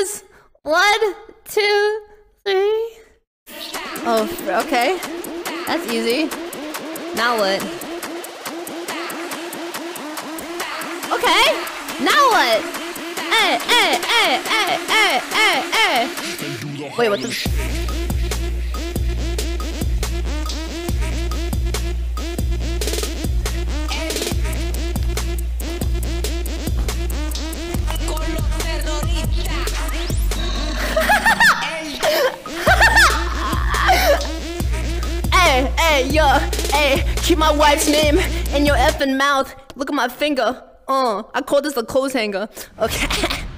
is one, two, three. Oh, okay. That's easy. Now what? Okay. Now what? Hey, hey, hey, hey, hey, hey, hey. Wait, what the? Hey, yo, hey, keep my wife's name in your effing mouth. Look at my finger. Uh, I call this a clothes hanger. Okay.